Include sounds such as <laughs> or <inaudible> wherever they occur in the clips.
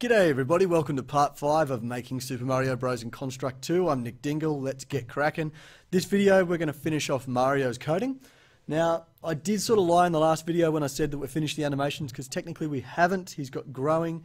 G'day everybody, welcome to part 5 of making Super Mario Bros. in Construct 2. I'm Nick Dingle, let's get cracking. This video we're going to finish off Mario's coding. Now, I did sort of lie in the last video when I said that we finished the animations because technically we haven't. He's got growing,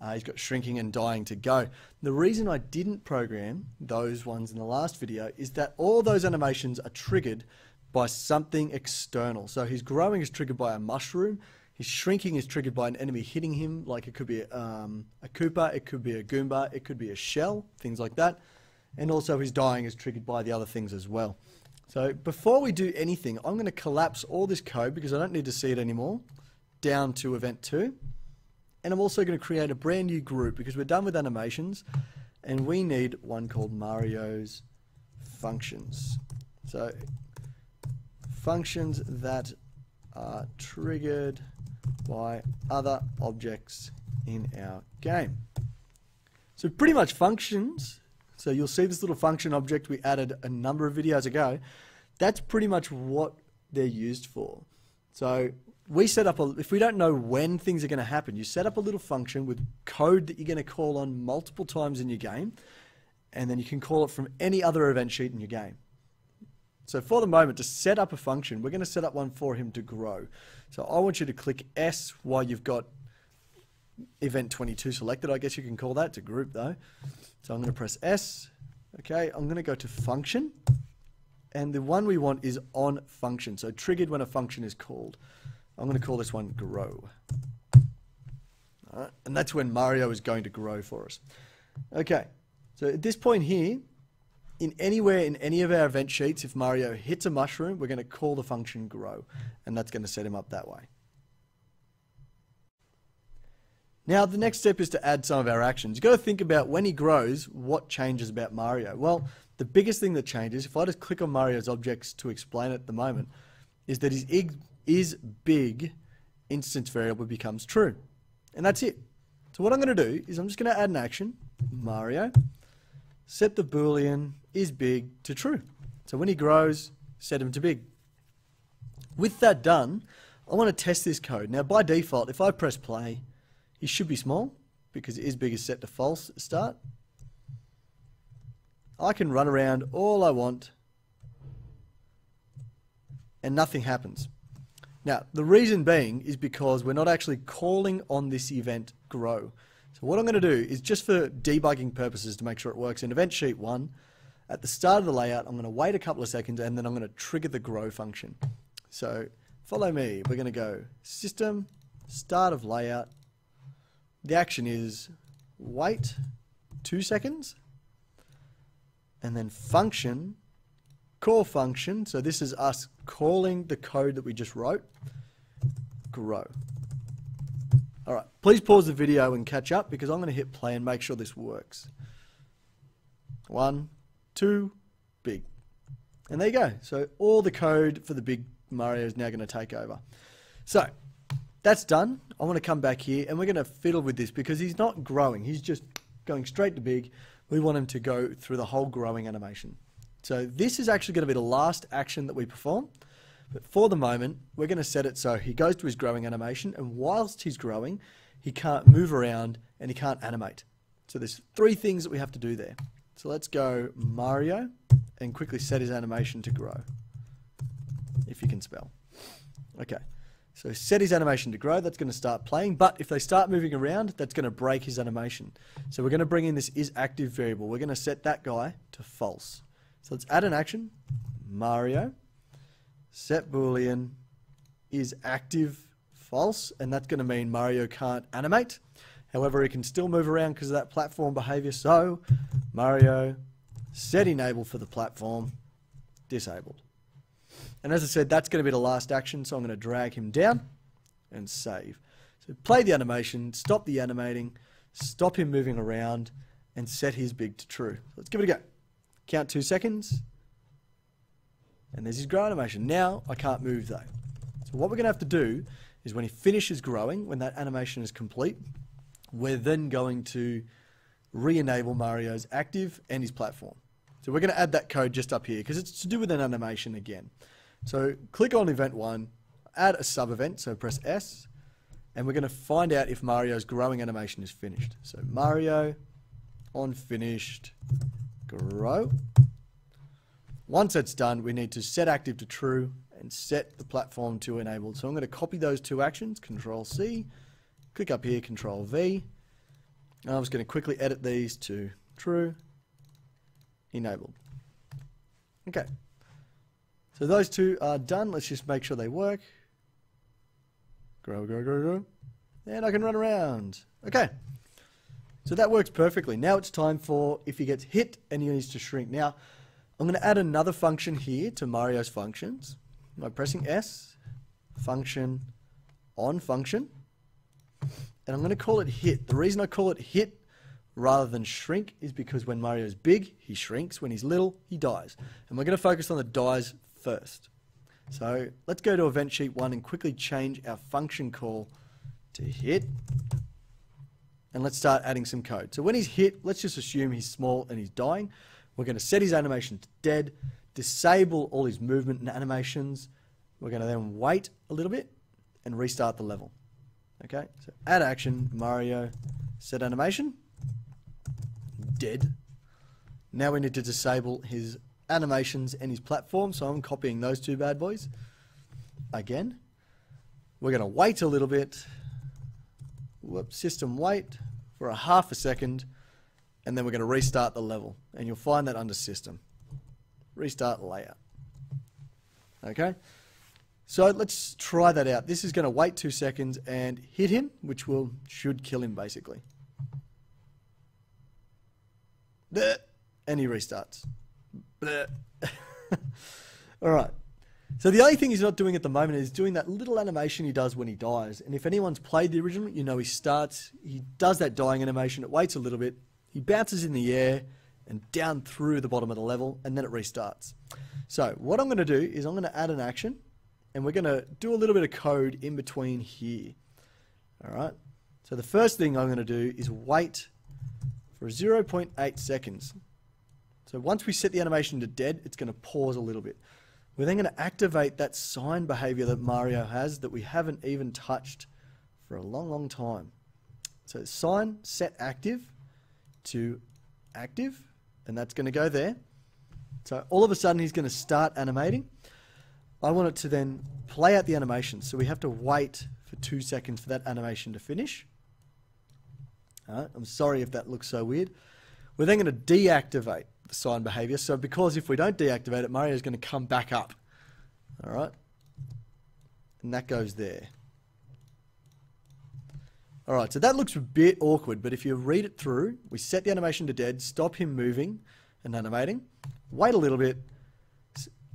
uh, he's got shrinking and dying to go. The reason I didn't program those ones in the last video is that all those animations are triggered by something external. So his growing is triggered by a mushroom, his shrinking is triggered by an enemy hitting him, like it could be um, a Koopa, it could be a Goomba, it could be a shell, things like that. And also his dying is triggered by the other things as well. So before we do anything, I'm going to collapse all this code because I don't need to see it anymore down to event 2. And I'm also going to create a brand new group because we're done with animations and we need one called Mario's functions. So functions that are triggered by other objects in our game. So pretty much functions, so you'll see this little function object we added a number of videos ago, that's pretty much what they're used for. So we set up a, if we don't know when things are going to happen, you set up a little function with code that you're going to call on multiple times in your game, and then you can call it from any other event sheet in your game. So for the moment, to set up a function, we're going to set up one for him to grow. So I want you to click S while you've got event 22 selected. I guess you can call that. It's a group though. So I'm going to press S. Okay, I'm going to go to function. And the one we want is on function. So triggered when a function is called. I'm going to call this one grow. All right, and that's when Mario is going to grow for us. Okay, so at this point here, in anywhere in any of our event sheets, if Mario hits a mushroom, we're going to call the function grow, and that's going to set him up that way. Now, the next step is to add some of our actions. You've got to think about when he grows, what changes about Mario. Well, the biggest thing that changes, if I just click on Mario's objects to explain it at the moment, is that his is big instance variable becomes true. And that's it. So what I'm going to do is I'm just going to add an action, Mario, set the boolean is big to true. So when he grows, set him to big. With that done, I want to test this code. Now by default, if I press play, he should be small because is big is set to false at start. I can run around all I want and nothing happens. Now, the reason being is because we're not actually calling on this event grow. So what I'm going to do is just for debugging purposes to make sure it works in event sheet 1, at the start of the layout, I'm going to wait a couple of seconds and then I'm going to trigger the grow function. So follow me. We're going to go system, start of layout. The action is wait two seconds and then function, call function. So this is us calling the code that we just wrote, grow. All right, please pause the video and catch up because I'm going to hit play and make sure this works. One, two, big. And there you go. So all the code for the big Mario is now going to take over. So that's done. I want to come back here and we're going to fiddle with this because he's not growing. He's just going straight to big. We want him to go through the whole growing animation. So this is actually going to be the last action that we perform. But for the moment, we're going to set it so he goes to his growing animation and whilst he's growing, he can't move around and he can't animate. So there's three things that we have to do there. So let's go Mario and quickly set his animation to grow. If you can spell. Okay. So set his animation to grow, that's going to start playing, but if they start moving around, that's going to break his animation. So we're going to bring in this is active variable. We're going to set that guy to false. So let's add an action, Mario, set boolean is active false, and that's going to mean Mario can't animate. However, he can still move around because of that platform behavior. So Mario set enable for the platform, disabled. And as I said, that's going to be the last action, so I'm going to drag him down and save. So play the animation, stop the animating, stop him moving around, and set his big to true. Let's give it a go. Count two seconds, and there's his grow animation. Now I can't move though. So what we're going to have to do is when he finishes growing, when that animation is complete, we're then going to re-enable Mario's active and his platform. So we're going to add that code just up here because it's to do with an animation again. So click on event 1, add a sub event, so press S, and we're going to find out if Mario's growing animation is finished. So Mario on finished grow. Once that's done, we need to set active to true and set the platform to enabled. So I'm going to copy those two actions, Control C, click up here, Control V. And I'm just going to quickly edit these to true, enabled. Okay. So those two are done. Let's just make sure they work. Grow, grow, grow, grow. And I can run around. Okay. So that works perfectly. Now it's time for if he gets hit and he needs to shrink. Now, I'm going to add another function here to Mario's functions by pressing S, function, on function, and I'm going to call it hit. The reason I call it hit rather than shrink is because when Mario's big, he shrinks. When he's little, he dies. And we're going to focus on the dies first. So let's go to event sheet one and quickly change our function call to hit. And let's start adding some code. So when he's hit, let's just assume he's small and he's dying. We're going to set his animation to dead, disable all his movement and animations. We're going to then wait a little bit and restart the level. Okay, so add action, Mario, set animation, dead. Now we need to disable his animations and his platform, so I'm copying those two bad boys. Again, we're going to wait a little bit, whoop, system wait for a half a second, and then we're going to restart the level. And you'll find that under system. Restart layout. Okay? So let's try that out. This is going to wait two seconds and hit him, which will should kill him basically. And he restarts. <laughs> All right. So the only thing he's not doing at the moment is doing that little animation he does when he dies. And if anyone's played the original, you know he starts, he does that dying animation, it waits a little bit, he bounces in the air and down through the bottom of the level, and then it restarts. So what I'm going to do is I'm going to add an action, and we're going to do a little bit of code in between here. All right. So the first thing I'm going to do is wait for 0.8 seconds. So once we set the animation to dead, it's going to pause a little bit. We're then going to activate that sine behavior that Mario has that we haven't even touched for a long, long time. So sine set active to active, and that's going to go there. So all of a sudden he's going to start animating. I want it to then play out the animation, so we have to wait for two seconds for that animation to finish. I'm sorry if that looks so weird. We're then going to deactivate the sine behavior. So because if we don't deactivate it, Mario is going to come back up. All right. And that goes there. All right, so that looks a bit awkward, but if you read it through, we set the animation to dead, stop him moving and animating, wait a little bit,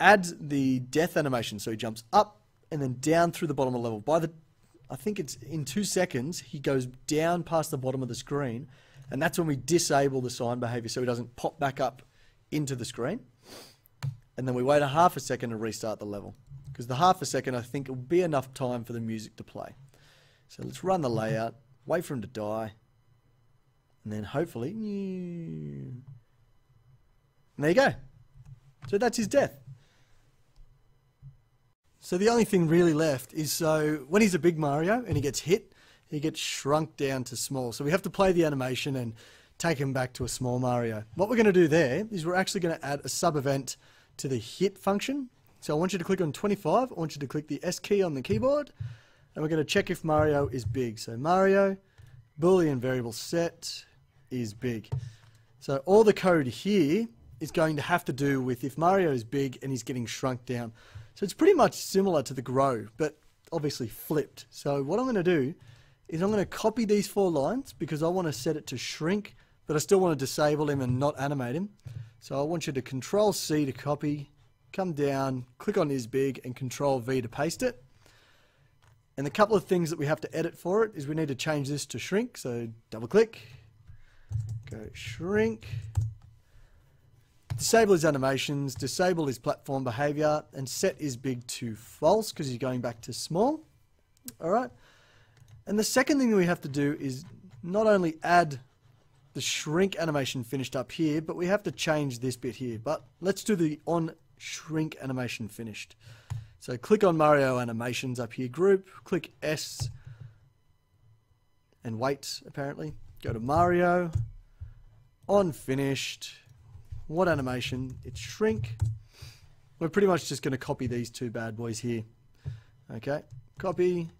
add the death animation, so he jumps up and then down through the bottom of the level. By the, I think it's in two seconds, he goes down past the bottom of the screen, and that's when we disable the sine behavior so he doesn't pop back up into the screen. And then we wait a half a second to restart the level. Because the half a second, I think, will be enough time for the music to play. So let's run the layout, wait for him to die, and then hopefully, and there you go. So that's his death. So the only thing really left is so when he's a big Mario and he gets hit, he gets shrunk down to small. So we have to play the animation and take him back to a small Mario. What we're going to do there is we're actually going to add a sub event to the hit function. So I want you to click on 25. I want you to click the S key on the keyboard and we're going to check if Mario is big. So Mario, boolean variable set is big. So all the code here is going to have to do with if Mario is big and he's getting shrunk down. So it's pretty much similar to the grow, but obviously flipped. So what I'm going to do is I'm going to copy these four lines because I want to set it to shrink, but I still want to disable him and not animate him. So I want you to control C to copy, come down, click on is big, and control V to paste it. And the couple of things that we have to edit for it is we need to change this to shrink. So double click, go shrink, disable his animations, disable his platform behavior, and set is big to false because he's going back to small. All right. And the second thing we have to do is not only add the shrink animation finished up here, but we have to change this bit here. But let's do the on shrink animation finished. So click on Mario animations up here, group, click S, and wait, apparently. Go to Mario, on finished. What animation? It's shrink. We're pretty much just going to copy these two bad boys here. Okay, copy,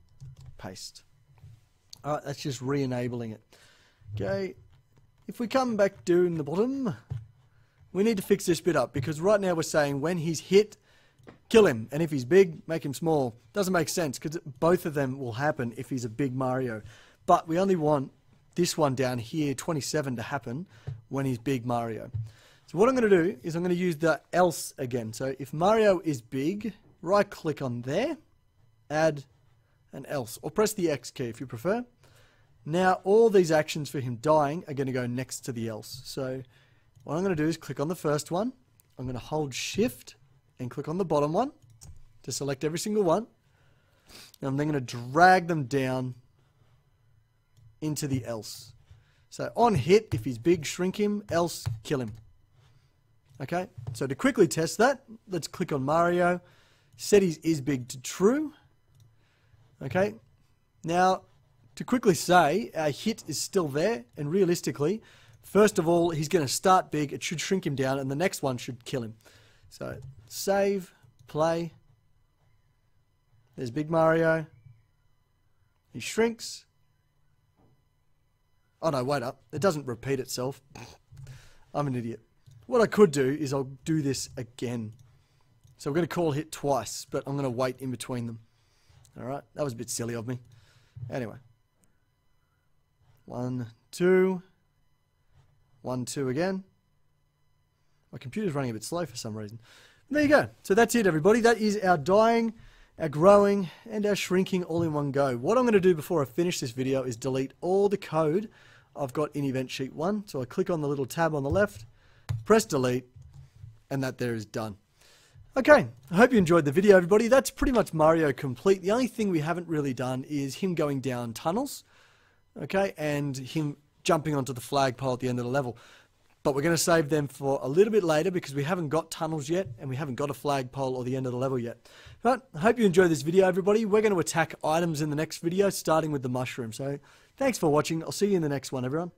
paste. Alright, that's just re-enabling it. Okay, if we come back down the bottom, we need to fix this bit up because right now we're saying when he's hit, kill him. And if he's big, make him small. Doesn't make sense because both of them will happen if he's a big Mario. But we only want this one down here, 27, to happen when he's big Mario. So what I'm going to do is I'm going to use the else again. So if Mario is big, right click on there, add an else, or press the X key if you prefer. Now all these actions for him dying are going to go next to the else. So what I'm going to do is click on the first one. I'm going to hold shift and click on the bottom one to select every single one. And I'm then going to drag them down into the else. So on hit, if he's big, shrink him, else kill him. Okay, so to quickly test that, let's click on Mario, set his is big to true. Okay, now to quickly say, our hit is still there, and realistically, first of all, he's going to start big, it should shrink him down, and the next one should kill him. So save, play. There's Big Mario. He shrinks. Oh no, wait up. It doesn't repeat itself. <laughs> I'm an idiot. What I could do is I'll do this again. So we're going to call hit twice, but I'm going to wait in between them. Alright, that was a bit silly of me. Anyway. One, two. One, two again. My computer's running a bit slow for some reason. There you go. So that's it, everybody. That is our dying, our growing, and our shrinking all in one go. What I'm going to do before I finish this video is delete all the code I've got in Event Sheet 1. So I click on the little tab on the left, press delete, and that there is done. Okay, I hope you enjoyed the video, everybody. That's pretty much Mario complete. The only thing we haven't really done is him going down tunnels, okay, and him jumping onto the flagpole at the end of the level. But we're going to save them for a little bit later because we haven't got tunnels yet and we haven't got a flagpole or the end of the level yet. But I hope you enjoyed this video, everybody. We're going to attack items in the next video, starting with the mushroom. So thanks for watching. I'll see you in the next one, everyone.